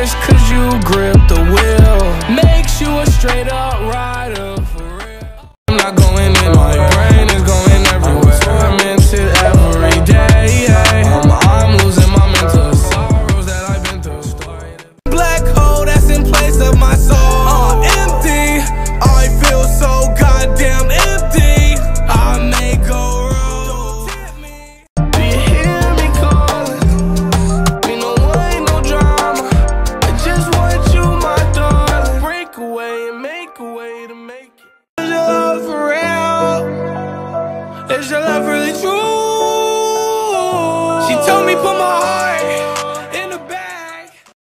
push cause you grip the wheel. Makes you a straight up rider for real. I'm not going in, my brain is going everywhere. I'm into every day, I'm, I'm losing my mental sorrows that I've been through. Black hole that's in place of my make it. Is your love for real? Is your love really true? She told me put